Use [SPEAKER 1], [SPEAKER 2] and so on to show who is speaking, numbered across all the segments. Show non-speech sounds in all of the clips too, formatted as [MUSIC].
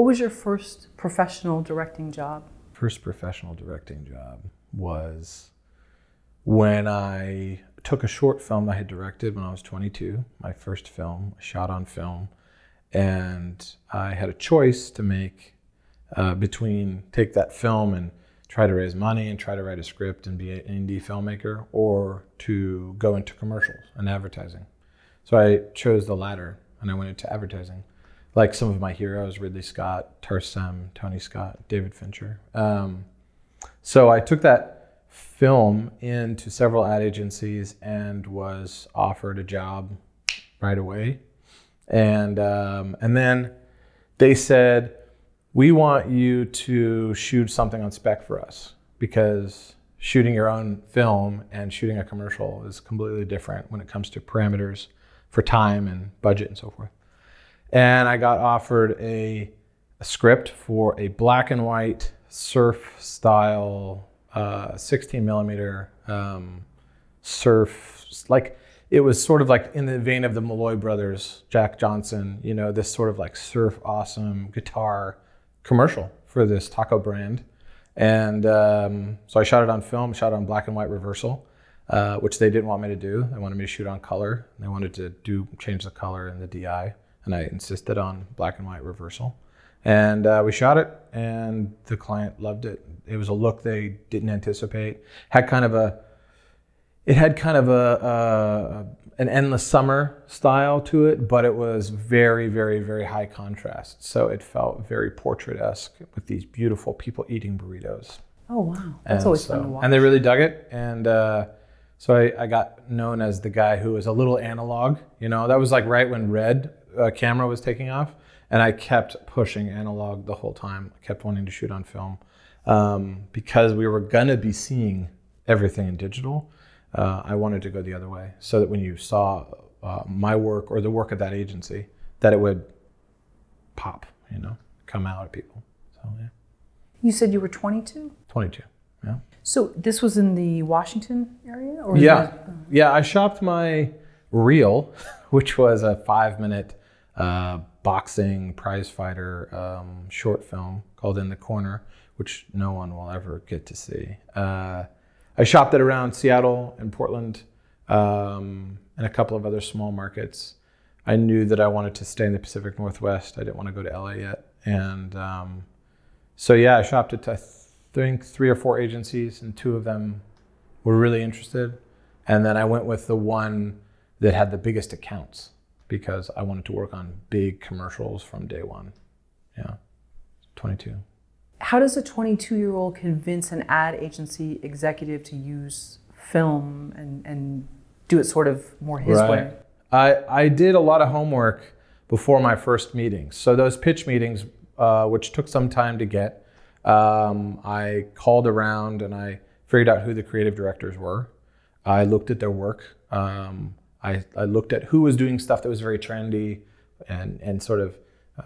[SPEAKER 1] What was your first professional directing job?
[SPEAKER 2] First professional directing job was when I took a short film I had directed when I was 22, my first film, shot on film, and I had a choice to make uh, between take that film and try to raise money and try to write a script and be an indie filmmaker, or to go into commercials and advertising. So I chose the latter, and I went into advertising. Like some of my heroes, Ridley Scott, Tarsem, Tony Scott, David Fincher. Um, so I took that film into several ad agencies and was offered a job right away. And um, and then they said, "We want you to shoot something on spec for us because shooting your own film and shooting a commercial is completely different when it comes to parameters for time and budget and so forth." And I got offered a, a script for a black and white surf style uh, 16 millimeter um, surf, like it was sort of like in the vein of the Malloy brothers, Jack Johnson, you know, this sort of like surf awesome guitar commercial for this taco brand. And um, so I shot it on film, shot it on black and white reversal, uh, which they didn't want me to do. They wanted me to shoot on color. They wanted to do change the color in the DI, and I insisted on black and white reversal. And uh, we shot it, and the client loved it. It was a look they didn't anticipate. Had kind of a, it had kind of a, a an endless summer style to it, but it was very, very, very high contrast. So it felt very portrait-esque with these beautiful people eating burritos.
[SPEAKER 1] Oh wow, that's and always so, fun to watch.
[SPEAKER 2] And they really dug it, and uh, so I, I, got known as the guy who was a little analog. You know, that was like right when Red uh, camera was taking off and I kept pushing analog the whole time. I kept wanting to shoot on film um, because we were gonna be seeing everything in digital. Uh, I wanted to go the other way so that when you saw uh, my work or the work of that agency, that it would pop, you know, come out at people. So yeah.
[SPEAKER 1] You said you were 22.
[SPEAKER 2] 22. Yeah.
[SPEAKER 1] So this was in the Washington area,
[SPEAKER 2] or yeah, uh, yeah. I shopped my reel, [LAUGHS] which was a five-minute uh, boxing prize fighter um, short film called In the Corner, which no one will ever get to see. Uh, I shopped it around Seattle and Portland um, and a couple of other small markets. I knew that I wanted to stay in the Pacific Northwest. I didn't want to go to LA yet. And um, so, yeah, I shopped it to, I think, three or four agencies, and two of them were really interested. And then I went with the one that had the biggest accounts because I wanted to work on big commercials from day one. Yeah, 22.
[SPEAKER 1] How does a 22 year old convince an ad agency executive to use film and, and do it sort of more his right. way?
[SPEAKER 2] I, I did a lot of homework before my first meetings. So, those pitch meetings, uh, which took some time to get, um, I called around and I figured out who the creative directors were. I looked at their work. Um, I, I looked at who was doing stuff that was very trendy and, and sort of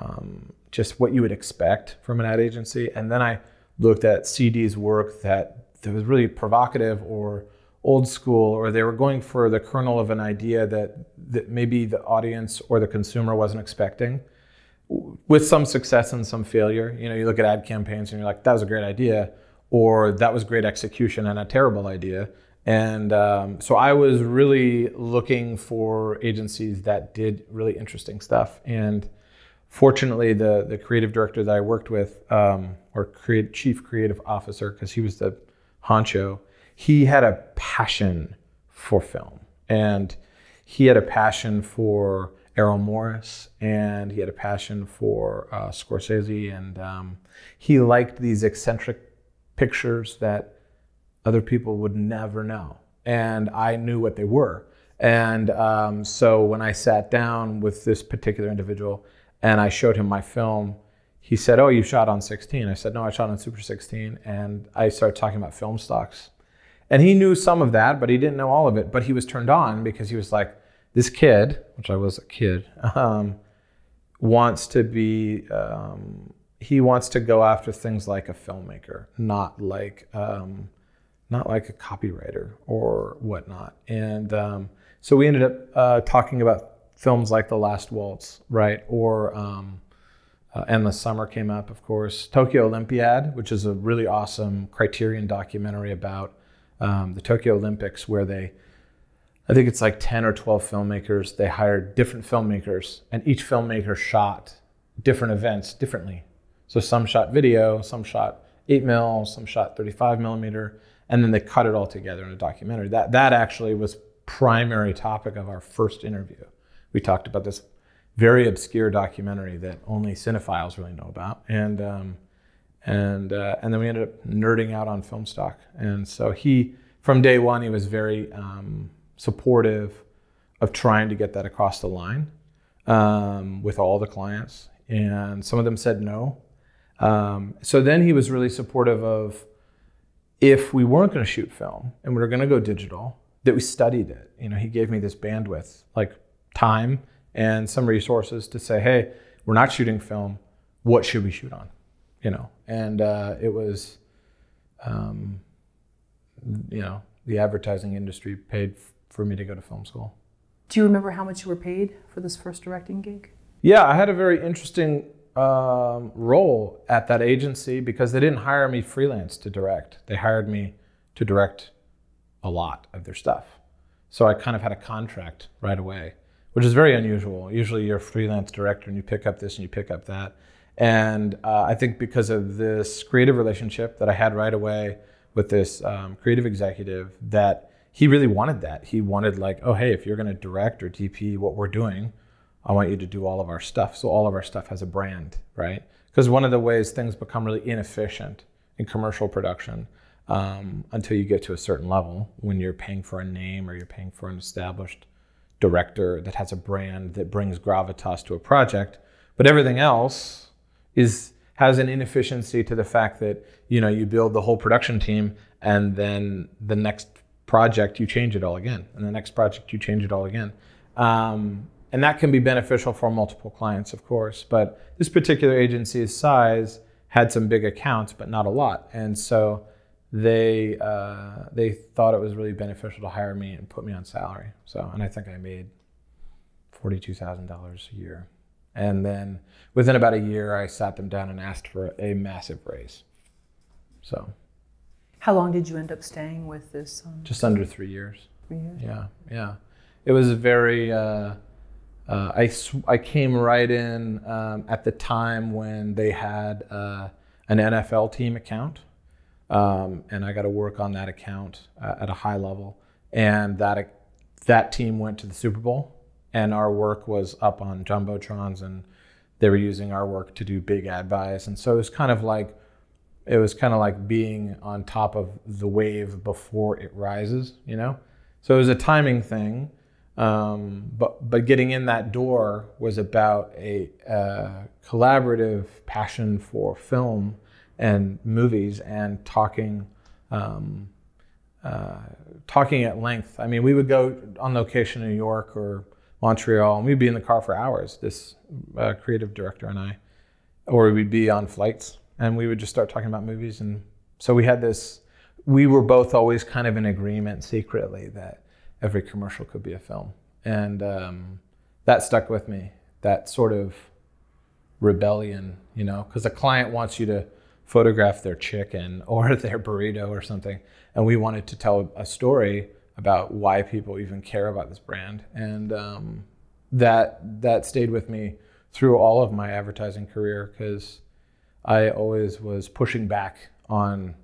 [SPEAKER 2] um, just what you would expect from an ad agency. And then I looked at CD's work that, that was really provocative or old school, or they were going for the kernel of an idea that, that maybe the audience or the consumer wasn't expecting with some success and some failure. You know, you look at ad campaigns and you're like, that was a great idea, or that was great execution and a terrible idea. And um, so I was really looking for agencies that did really interesting stuff. And fortunately, the, the creative director that I worked with, um, or create, chief creative officer, because he was the honcho, he had a passion for film. And he had a passion for Errol Morris, and he had a passion for uh, Scorsese. And um, he liked these eccentric pictures that other people would never know. And I knew what they were. And um, so when I sat down with this particular individual and I showed him my film, he said, Oh, you shot on 16. I said, No, I shot on Super 16. And I started talking about film stocks. And he knew some of that, but he didn't know all of it. But he was turned on because he was like, This kid, which I was a kid, [LAUGHS] um, wants to be, um, he wants to go after things like a filmmaker, not like, um, not like a copywriter or whatnot. And um, so we ended up uh, talking about films like The Last Waltz, right? Or um, Uh, Endless Summer came up, of course. Tokyo Olympiad, which is a really awesome Criterion documentary about um, the Tokyo Olympics, where they, I think it's like 10 or 12 filmmakers, they hired different filmmakers, and each filmmaker shot different events differently. So some shot video, some shot 8 mil, some shot 35 millimeter, and then they cut it all together in a documentary. That, that actually was primary topic of our first interview. We talked about this very obscure documentary that only cinephiles really know about, and um, and uh, and then we ended up nerding out on film stock. And so he, from day one, he was very um, supportive of trying to get that across the line um, with all the clients. And some of them said no. Um, so then he was really supportive of if we weren't going to shoot film and we were going to go digital, that we studied it. You know, he gave me this bandwidth, like time and some resources to say, hey, we're not shooting film. What should we shoot on? You know, and uh, it was, um, you know, the advertising industry paid f- for me to go to film school.
[SPEAKER 1] Do you remember how much you were paid for this first directing gig?
[SPEAKER 2] Yeah, I had a very interesting um, role at that agency because they didn't hire me freelance to direct. They hired me to direct a lot of their stuff. So I kind of had a contract right away, which is very unusual. Usually you're a freelance director and you pick up this and you pick up that. And uh, I think because of this creative relationship that I had right away with this um, creative executive, that he really wanted that. He wanted, like, oh, hey, if you're going to direct or DP what we're doing, I want you to do all of our stuff. So all of our stuff has a brand, right? Because one of the ways things become really inefficient in commercial production um, until you get to a certain level when you're paying for a name or you're paying for an established director that has a brand that brings gravitas to a project. But everything else is has an inefficiency to the fact that you know you build the whole production team and then the next project you change it all again and the next project you change it all again um, and that can be beneficial for multiple clients of course but this particular agency's size had some big accounts but not a lot and so they uh, they thought it was really beneficial to hire me and put me on salary. So, and I think I made forty two thousand dollars a year. And then within about a year, I sat them down and asked for a massive raise. So,
[SPEAKER 1] how long did you end up staying with this?
[SPEAKER 2] Um, Just under three years.
[SPEAKER 1] Three years.
[SPEAKER 2] Yeah, yeah. It was very. Uh, uh, I I came right in um, at the time when they had uh, an NFL team account um, and I got to work on that account uh, at a high level. And that that team went to the Super Bowl, and our work was up on jumbotrons, and they were using our work to do big ad buys. And so it was kind of like it was kind of like being on top of the wave before it rises, you know. So it was a timing thing. Um, but but getting in that door was about a collaborative passion for film and movies and talking um, uh, talking at length. I mean, we would go on location in New York or Montreal, and we'd be in the car for hours. This uh, creative director and I, or we'd be on flights, and we would just start talking about movies. And so we had this. We were both always kind of in agreement secretly that every commercial could be a film, and um, that stuck with me. That sort of rebellion, you know, because a client wants you to photograph their chicken [LAUGHS] or their burrito or something. And we wanted to tell a story about why people even care about this brand. And um, that, that stayed with me through all of my advertising career because I always was pushing back on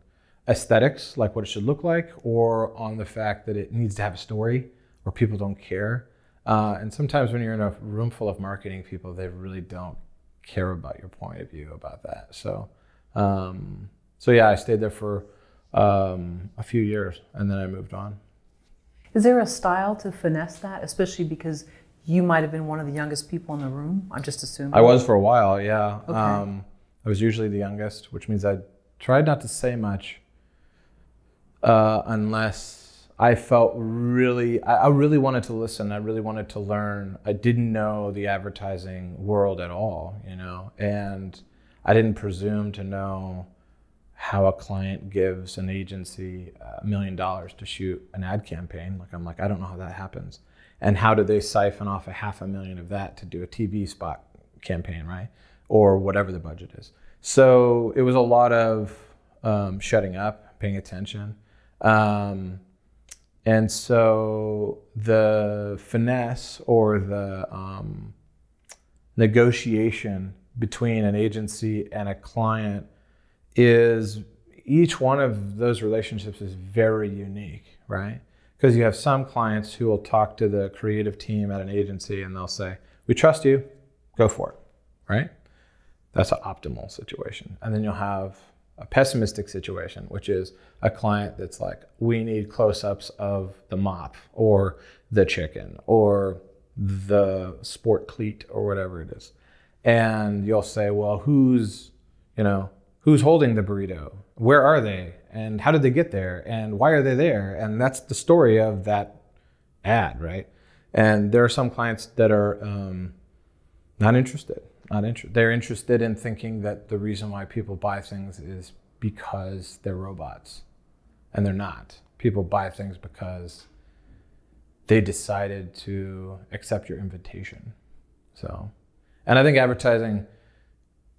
[SPEAKER 2] aesthetics, like what it should look like, or on the fact that it needs to have a story or people don't care. Uh, and sometimes when you're in a room full of marketing people, they really don't care about your point of view about that. So um, so yeah, I stayed there for um, a few years, and then I moved on.
[SPEAKER 1] Is there a style to finesse that, especially because you might have been one of the youngest people in the room? I'm just assuming.
[SPEAKER 2] I was for a while, yeah.
[SPEAKER 1] Okay.
[SPEAKER 2] Um, I was usually the youngest, which means I tried not to say much uh, unless I felt really, I, I really wanted to listen. I really wanted to learn. I didn't know the advertising world at all, you know, and I didn't presume to know how a client gives an agency a million dollars to shoot an ad campaign. Like I'm like, I don't know how that happens. And how do they siphon off a half a million of that to do a TV spot campaign, right? or whatever the budget is. So it was a lot of um, shutting up, paying attention. Um, and so the finesse or the um, negotiation between an agency and a client is each one of those relationships is very unique, right? Because you have some clients who will talk to the creative team at an agency and they'll say, We trust you, go for it, right? That's an optimal situation. And then you'll have a pessimistic situation, which is a client that's like, We need close ups of the mop or the chicken or the sport cleat or whatever it is. And you'll say, Well, who's, you know, who's holding the burrito? Where are they? And how did they get there? And why are they there? And that's the story of that ad, right? And there are some clients that are um, not interested. Not interested. They're interested in thinking that the reason why people buy things is because they're robots, and they're not. People buy things because they decided to accept your invitation. So, and I think advertising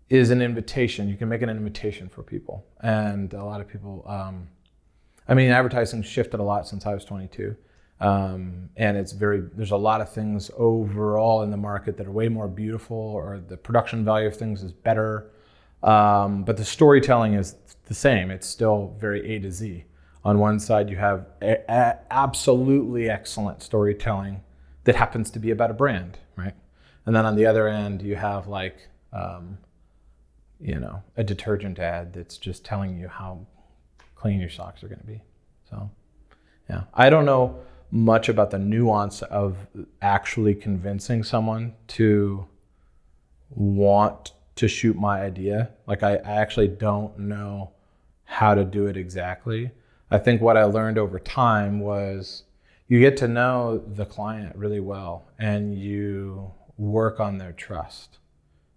[SPEAKER 2] is an invitation. You can make an invitation for people. And a lot of people, um, I mean, advertising shifted a lot since I was 22. Um, and it's very, there's a lot of things overall in the market that are way more beautiful, or the production value of things is better. Um, but the storytelling is the same. It's still very A to Z. On one side, you have a, a absolutely excellent storytelling that happens to be about a brand, right? And then on the other end, you have like, um, you know, a detergent ad that's just telling you how clean your socks are going to be. So, yeah, I don't know much about the nuance of actually convincing someone to want to shoot my idea. Like, I, I actually don't know how to do it exactly. I think what I learned over time was you get to know the client really well and you work on their trust.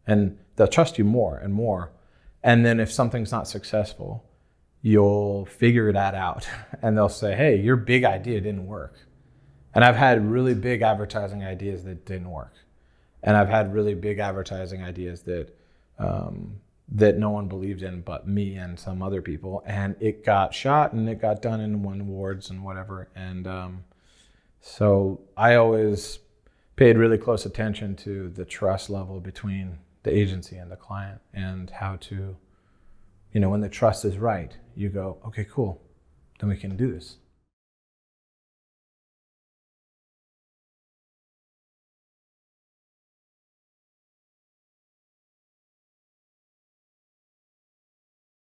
[SPEAKER 2] And they'll trust you more and more. And then if something's not successful, you'll figure that out [LAUGHS] and they'll say, hey, your big idea didn't work. And I've had really big advertising ideas that didn't work. And I've had really big advertising ideas that um, that no one believed in but me and some other people. And it got shot and it got done and won awards and whatever. And um, so I always paid really close attention to the trust level between the agency and the client and how to, you know, when the trust is right, you go, okay, cool, then we can do this.